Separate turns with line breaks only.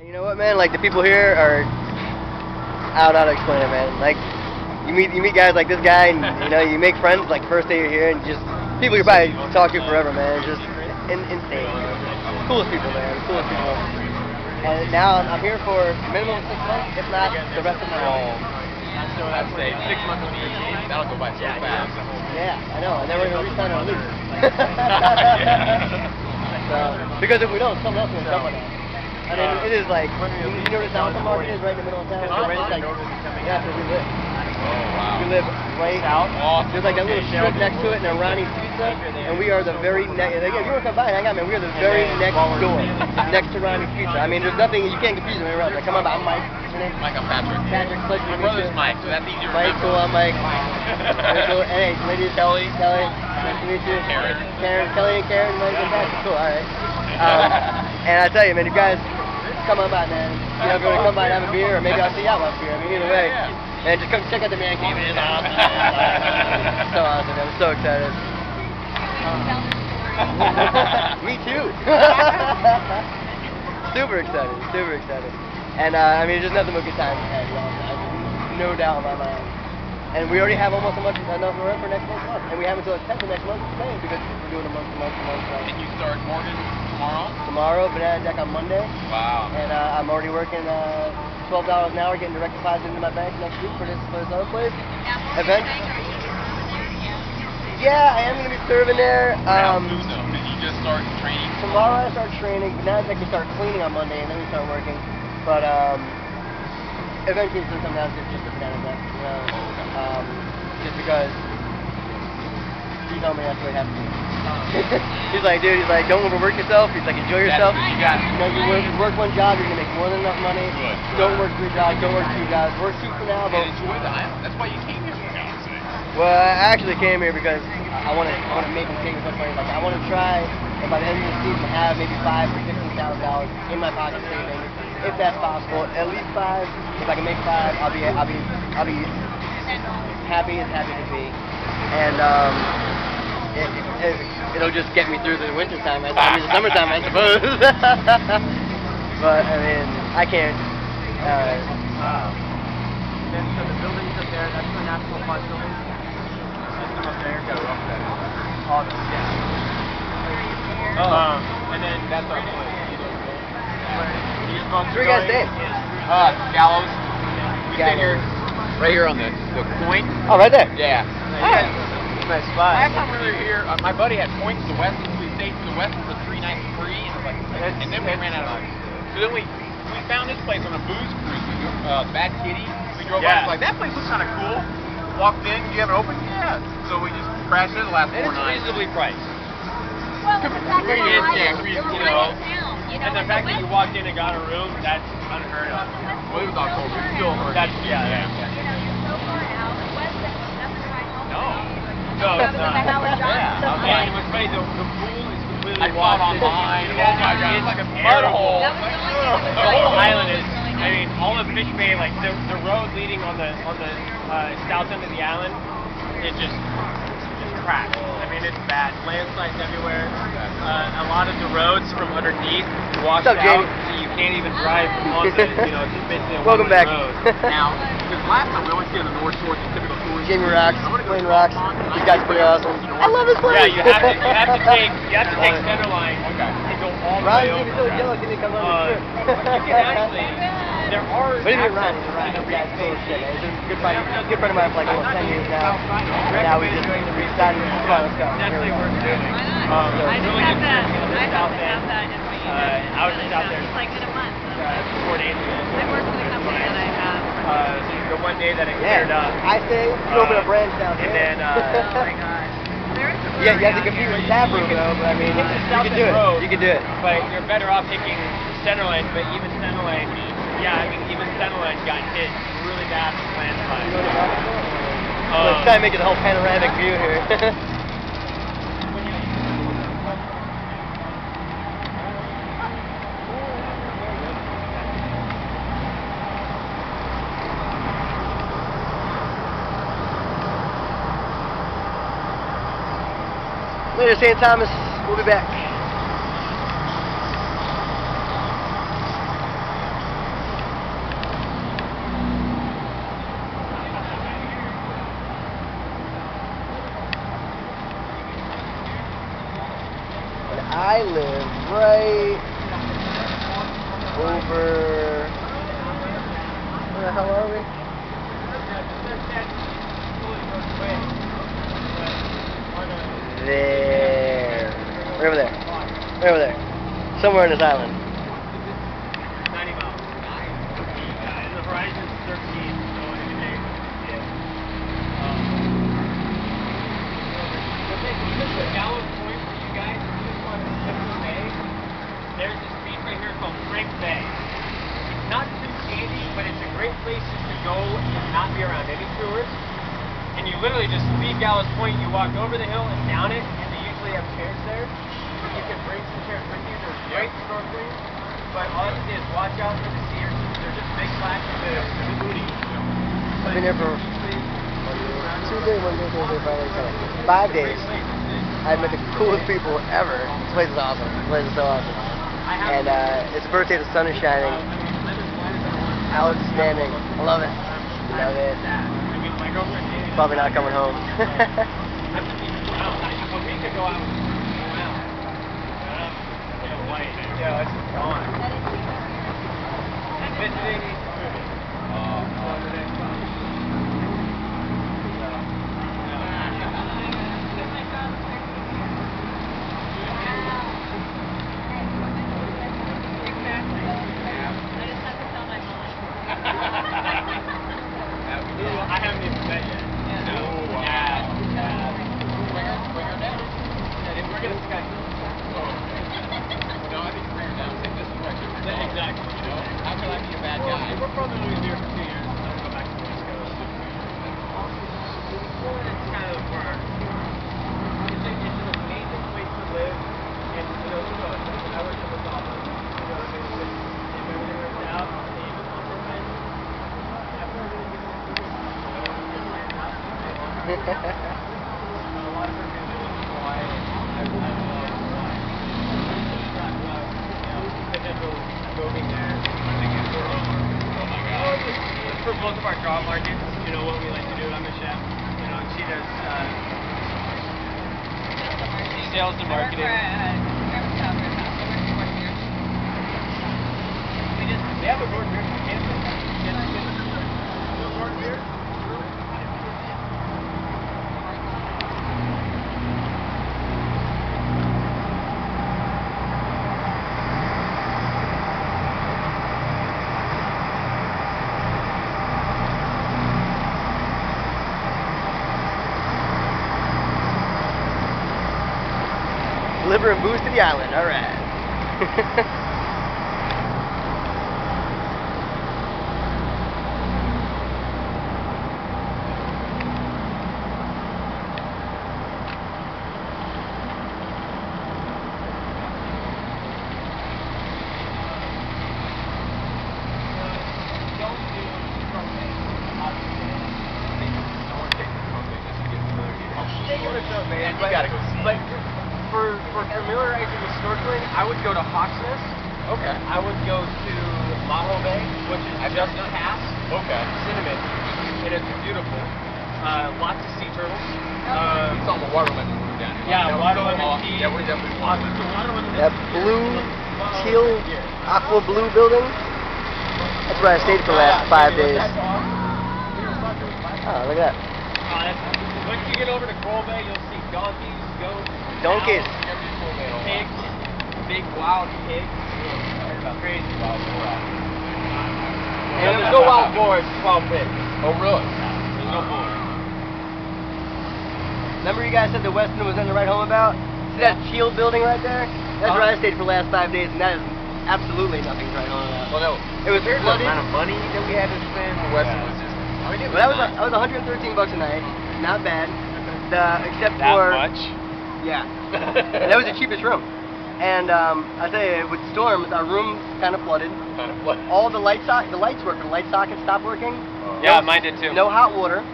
And you know what, man? Like the people here are, I don't know how to explain it, man. Like you meet you meet guys like this guy, and you know you make friends like first day you're here, and just people you probably talk to forever, man. It's just in, insane. Coolest people, man. Coolest people. And now I'm, here for minimum six months, if not the rest of my life.
So I'd say six months on the team, that'll go by so fast.
Yeah, I know. And then we're gonna resign our lease.
Yeah.
so, because if we don't, someone else will jump on us. I mean, it is like, you, you know where the Market is, right in the middle of town?
Oh,
Right, it's like, yeah, where we live.
Oh, wow.
We live right out.
Awesome.
There's like a little strip next to it, and a Ronnie's Pizza, and we are the very next. If you want to come by, hang out, man. We are the very next door, next to Ronnie's Pizza. I mean, there's nothing you can't confuse them anywhere else. Like, come on, by, I'm Mike. What's your name?
Mike, I'm Patrick.
Patrick. Pleasure to
My brother's. Mike, so that's easier to
Mike, cool. I'm Mike. Cool. Hey, ladies,
Kelly.
Kelly. Nice to meet you.
Karen.
Karen. Kelly and Karen. Mike and Patrick. Cool. All right. Um, and I tell you, man, you guys come on by, man. You know, if you want to come by and have a beer, or maybe I'll see with a beer. I mean, either way. And just come check out the man cave. It is awesome. so awesome, man. I'm so excited. Me too. super excited. Super excited. And uh, I mean, there's nothing but good times ahead. You know, I- no doubt in my mind. And we already have almost a month enough room for next month, month. And we have until the 10th of next month to stay because we're doing a month to month to month. So.
And you start Morgan tomorrow?
Tomorrow, Banana Deck on Monday.
Wow.
And uh, I'm already working uh, twelve dollars an hour, getting direct deposit into my bank next week for this for this other place. Event. Yeah, I am gonna be serving there.
How
Um,
soon? Did you just start training?
tomorrow I start training. Banana Deck we start cleaning on Monday, and then we start working. But um, eventually, it's gonna come down to just a Banana Deck, you know. Um, just because me that's what it has he's like, dude, he's like, don't overwork yourself. He's like, enjoy yourself.
That's- you got.
You know, you work, work one job, you're gonna make more than enough money.
Good.
Don't work three jobs. Don't work two jobs. Work two for now, but
enjoy the island. That's why you came here,
well, I actually came here because I want to I want to make and take as much money. Like I want to try, and by the end of the season, have maybe five or fifteen thousand dollars in my pocket saving, if that's possible. At least five. If I can make five, I'll be I'll be I'll be happy as happy to be, and um, it, it, it'll just get me through the winter time. I I mean, the summertime, I suppose. but I mean, I can't. Uh,
Then so the buildings up there, that's the National Park building. Just come up there. Go up there. All the, yeah. Um, and then that's our place. These folks
Where you guys
going
staying?
Uh, Gallows. We stay here, right here on the, the point.
oh, right there.
Yeah.
Nice. Nice spot.
Last time we were here, uh, my buddy had points to west, so we stayed to the west for three nights free, and, like,
That's-
and then we ran out of money. So then we we found this place on a booze cruise. We, uh, Bad Kitty. We drove by,
Yeah.
and was like, that place looks kind of cool. Walked in, you have it open? Yeah. So we just crashed there the last
And
four
it's
nights.
reasonably priced.
Well, the fact that
Convenience,
it's
yeah, we- you
right
know,
town, you know,
And the fact that you walked in and got a room, that's unheard of.
Well, it was October. It's still hurting.
That's, yeah, yeah.
You know, you're so far out. West End, nothing to write home
No.
about.
No, it's not.
the
Yeah,
stuff.
And it was funny, the, the pool is completely
I
washed.
online. Oh my God, it's like a mud hole.
The only thing that was
The
like-
whole island is, I mean, all of Fish Bay, like the, the road leading on the on the uh, south end of the island, it just just cracked. I mean, it's bad. Landslides everywhere. Uh, a lot of the roads from underneath washed
What's up,
out,
Jamie?
so you can't even drive on the, you know, just basically a
Welcome
one-way
back.
road.
Now, because last time we always see on the North Shore the typical tourist.
Jamie rocks, Wayne rocks. These guys are pretty awesome. I love this place.
Yeah, you have to you have to take you have to take center line
Okay.
and go all the
Ron,
way
you
over.
so jealous that he comes on
Uh,
the trip.
you can actually there are
What do you mean, Ron?
access
Ron,
to
this
the
guy's cool as shit. He's a good friend, good friend of mine for like almost 10 years now. And now we just decided, come on, let's go.
Definitely worth doing.
Why not?
Um,
I just
really
have that.
trip on
I have to have that in my
Uh,
email.
I was just out there.
It's like in a month.
Uh, four days ago.
I work for the company that I have.
Uh, the one day that it cleared
Yeah,
up.
I say you open a branch down
and
here.
then, uh,
Oh my gosh. There is a
yeah, you have to
brewery out
compete
here.
with tap room though, but I mean,
Take
you can do it.
Road.
You can do it.
But you're better off taking center line, but even center line, yeah, I mean, even center line got hit really bad with landslide.
Let's try to make it a whole panoramic view here. later, St. Thomas. We'll be back. I live right over. Where the hell are we? there. Right over there. Somewhere on this island.
90 miles. Yeah, the horizon's 13, so in a. Um, even the Gallows Point for you guys, just bay, there's this beach right here called Frank Bay. It's not too sandy, but it's a great place to go and not be around any tourists. And you literally just leave Gallows Point, you walk over the hill and down it, and they usually have chairs there. You can bring some chairs with you. There's great snorkeling, but all you have to do is watch out for the sea urchins. They're just big black and the, the booty.
I've been here for Tuesday, Wednesday, Thursday, Friday, Saturday. Five days. I met the coolest people ever. This place is awesome. This place is so awesome. And uh, it's a birthday, the sun is shining. Outstanding. I love it. Love it.
I mean, my girlfriend dated
Probably not coming home.
I'm just even wow, like, a week ago I was wow. Um, you know, white. Yeah, it's gone.
That is
Visiting.
Uh,
I haven't even met yet.
No.
Yeah. Yeah.
Bring her, bring her down.
Yeah, We're gonna schedule.
No, I think bring her down. Take this direction.
Yeah, exactly.
You know, how can I be a bad
Well,
guy?
We're probably going to be here for two years and then go back to the West Coast. Well, it's kind of where it's, a, it's an amazing place to live. And, you know, who knows? I mean, I wish it was awesome. You know what I mean? If, if everything works out, maybe the compromise. Definitely going to be cool. You know, if you're planning out, you know, a lot of our family lives in Hawaii. I, I love Hawaii. Talk about, you know, potential moving there. I think it's for Oh my god. Just for both of our job markets, you know, what we like to do. I'm a chef. You know, and she does uh, sales and marketing. We just they have a Gordon beer from Kansas. Kansas City. No Gordon beer? Really?
Delivering booze to the island. All right.
Don't do propane. Obviously.
Someone take the propane just to get familiar.
Take it with propane,
You gotta go see.
For for familiarizing with snorkeling, I would go to Hawks Nest.
Okay.
I would go to Maho Bay, which is
I've
just
done that.
past
Okay.
Cinnamon, and it's beautiful. Uh, lots of sea turtles.
we
Um,
saw the water lemon we down here.
yeah,
That
water lemon
awesome.
tea.
Yeah, we're definitely
awesome.
water
The water lemon
that blue, teal, aqua blue building. That's where I stayed for the last five days. Oh, look at that.
Uh, that's- once you get over to Coral Bay, you'll see donkeys, goats,
Donkeys.
pigs, big wild pigs. Crazy wild boars.
And
there's no wild boars, just wild pigs.
Oh, really? Uh-huh.
There's no boars.
Remember you guys said the Westin was nothing to write home about? See that shield building right there? That's where uh-huh. I stayed for the last five days, and that is absolutely nothing to write home about.
Well, no.
It was
Compared to the amount of money that we had to spend, the Westin was just. I mean,
Well, that was that was 113 bucks a night. Not bad. The, except for yeah, that was the cheapest room. And um, I tell you, with storms, our room kind of flooded.
kind of what?
All the light sock, the lights worked, the light sockets stopped working.
Yeah, mine did too.
No hot water.